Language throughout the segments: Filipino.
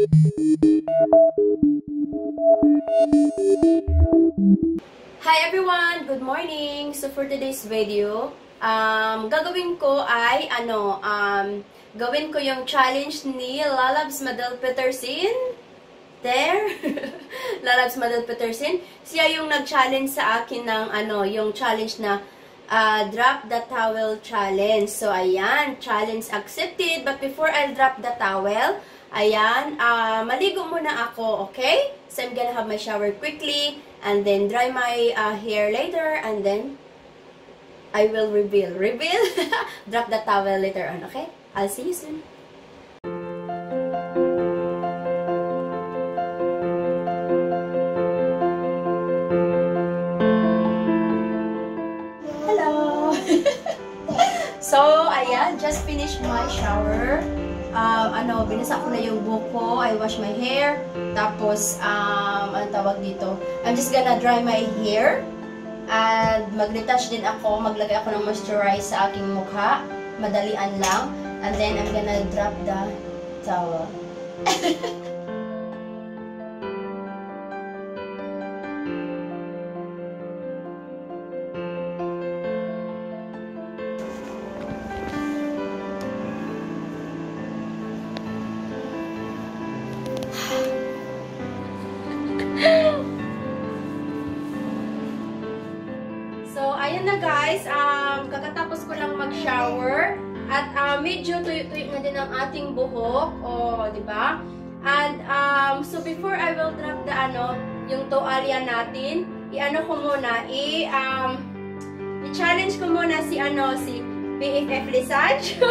Hi everyone! Good morning! So for today's video, um, gagawin ko ay ano, um, gawin ko yung challenge ni Lalabs Madel Peterson. There! Lalabs Madel Peterson. Siya yung nag-challenge sa akin ng ano, yung challenge na uh, drop the towel challenge. So ayan, challenge accepted. But before I drop the towel, ayan, uh, maligo muna ako, okay? So I'm gonna have my shower quickly and then dry my uh, hair later and then I will reveal. Reveal? Drop the towel later on, okay? I'll see you soon. Hello! so, ayan, just finished my shower. Um, ano, binasa ko na yung buko. I wash my hair. Tapos, um, ano tawag dito? I'm just gonna dry my hair. And mag-retouch din ako. Maglagay ako ng moisturize sa aking mukha. Madalian lang. And then, I'm gonna drop the towel. So, ayun na guys. Um, kakatapos ko lang mag-shower. At uh, medyo tuyo-tuyo na din ang ating buhok. O, oh, di ba? And, um, so before I will drop the, ano, yung toalya natin, i-ano ko muna, i, um, i-challenge ko muna si, ano, si BFF Lisancho.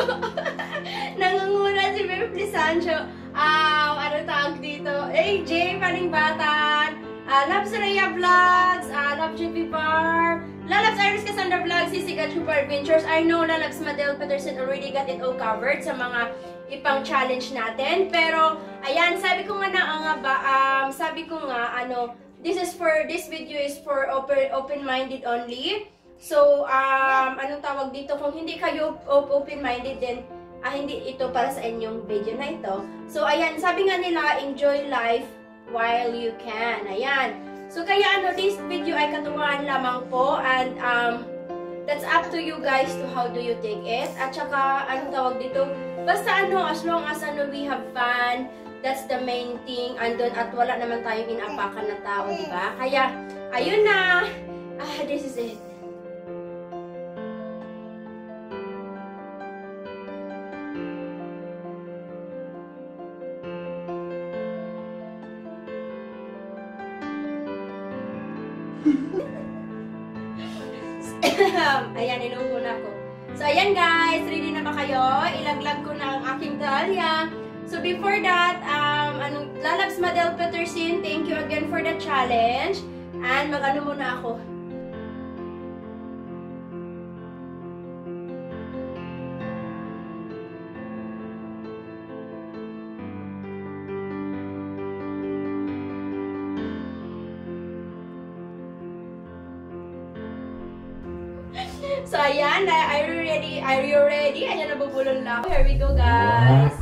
Nangunguna si BFF Lisancho. Um, ano tawag dito? AJ, paning batan. Uh, Love Saraya Vlogs, uh, Love JP Bar, Lalabs Iris Cassandra Vlogs, Sisi Super Adventures. I know Lalabs Madel Peterson already got it all covered sa mga ipang challenge natin. Pero, ayan, sabi ko nga na nga ba, um, sabi ko nga, ano, this is for, this video is for open, open-minded only. So, um, anong tawag dito? Kung hindi kayo open-minded, then, ah, hindi ito para sa inyong video na ito. So, ayan, sabi nga nila, enjoy life while you can. Ayan. So, kaya ano, this video ay katuwaan lamang po and um, that's up to you guys to how do you take it. At saka, anong tawag dito? Basta ano, as long as ano, we have fun, that's the main thing. Andun at wala naman tayong inapakan na tao, di ba? Kaya, ayun na. Ah, this is it. ayan, inuho na ko. So, ayan guys, ready na ba kayo? Ilaglag ko na ang aking talya. So, before that, um, anong, Lalabs Madel Peterson, thank you again for the challenge. And mag-ano muna ako. So, ayan. Are you ready? Are you ready? Ayan, nabubulol na ako. Here we go, guys.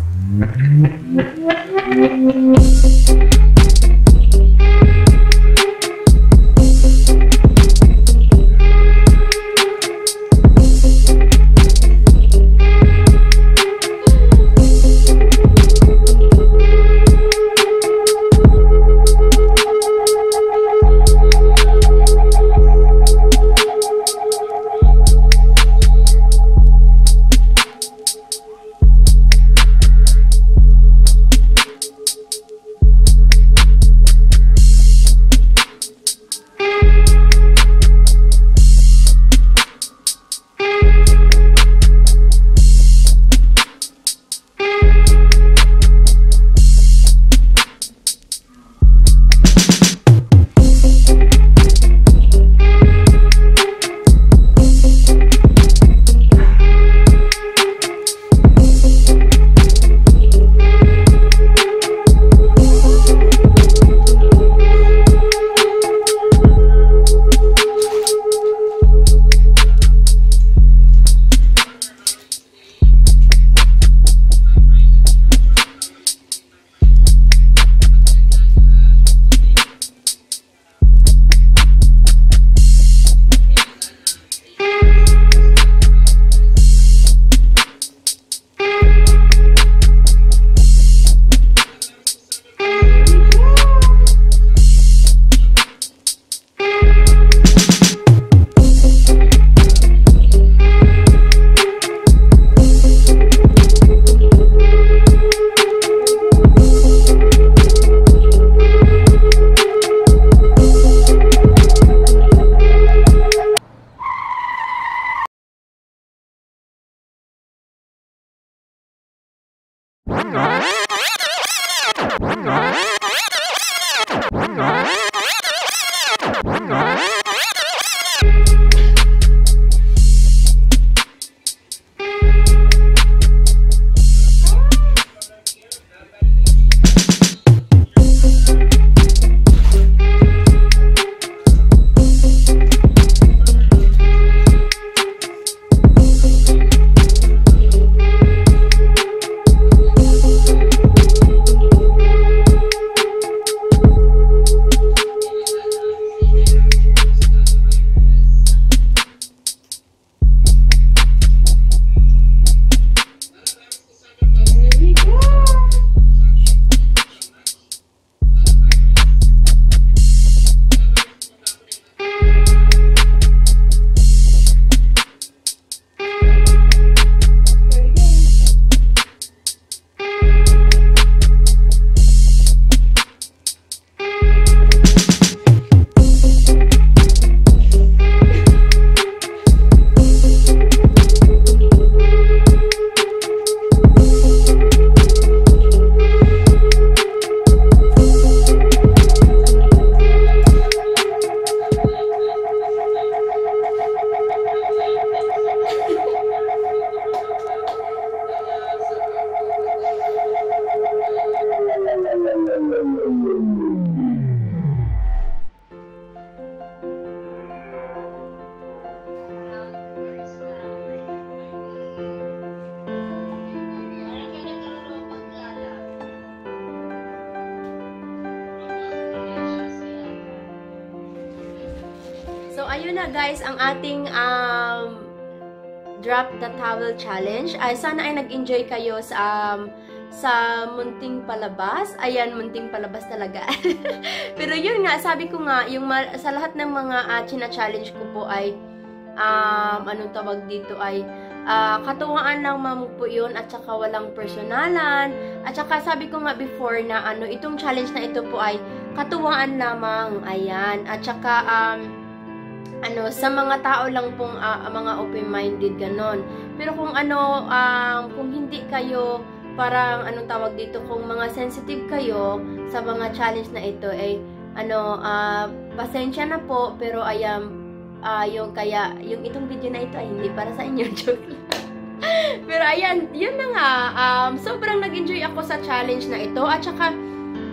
So, ayun na guys, ang ating um, Drop the Towel Challenge. Ay, sana ay nag-enjoy kayo sa um, sa munting palabas. Ayan, munting palabas talaga. Pero yun nga, sabi ko nga, yung sa lahat ng mga uh, china-challenge ko po ay um, anong tawag dito ay uh, katuwaan lang mamo po yun at saka walang personalan. At saka sabi ko nga before na ano, itong challenge na ito po ay katuwaan lamang. Ayan. At saka um, ano, sa mga tao lang pong uh, mga open-minded ganon. Pero kung ano, um, kung hindi kayo parang anong tawag dito, kung mga sensitive kayo sa mga challenge na ito, ay ano, uh, pasensya na po, pero ayam, uh, yung kaya, yung itong video na ito ay hindi para sa inyo, joke pero ayan, yun na nga, um, sobrang nag-enjoy ako sa challenge na ito, at saka,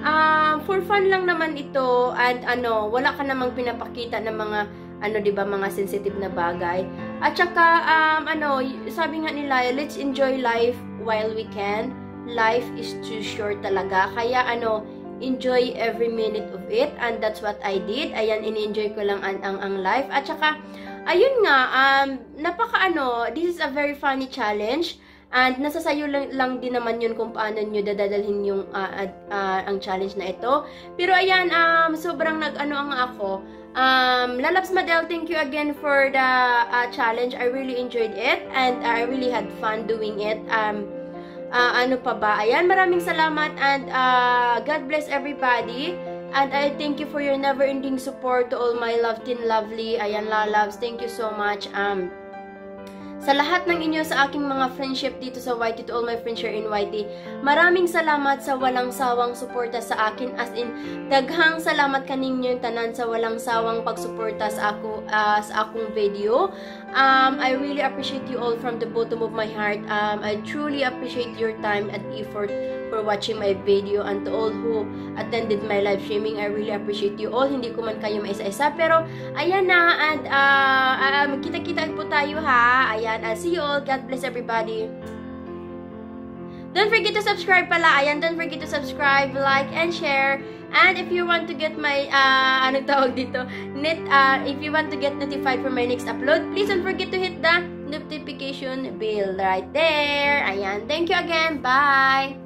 um, for fun lang naman ito, and ano, wala ka namang pinapakita ng mga ano 'di ba mga sensitive na bagay. At saka um ano, sabi nga nila, let's enjoy life while we can. Life is too short talaga. Kaya ano, enjoy every minute of it and that's what I did. Ayan, in-enjoy ko lang ang, ang, ang life. At saka, ayun nga, um, napaka ano, this is a very funny challenge. And nasa sayo lang, lang din naman yun kung paano nyo dadadalhin yung uh, uh, uh, ang challenge na ito. Pero ayan, um, sobrang nag-ano ang ako, Um, Lalabs Madel, thank you again for the uh, challenge. I really enjoyed it and I really had fun doing it. Um, uh, ano pa ba? Ayan, maraming salamat and uh, God bless everybody. And I thank you for your never-ending support to all my love teen lovely. Ayan, lalabs. Thank you so much. Um, sa lahat ng inyo sa aking mga friendship dito sa YT to all my friends here in YT. Maraming salamat sa walang sawang suporta sa akin as in daghang salamat kaninyo tanan sa walang sawang pagsuporta sa ako uh, sa akong video. Um, I really appreciate you all from the bottom of my heart. Um, I truly appreciate your time and effort for watching my video and to all who attended my live streaming. I really appreciate you all. Hindi ko man kayo maisa-isa. Pero, ayan na. And, uh, uh, magkita-kita po tayo ha. Ayan. I'll see you all. God bless everybody. Don't forget to subscribe pala. Ayan, don't forget to subscribe, like, and share. And if you want to get my, uh, ano tawag dito, net, uh, if you want to get notified for my next upload, please don't forget to hit the notification bell right there. Ayan, thank you again. Bye!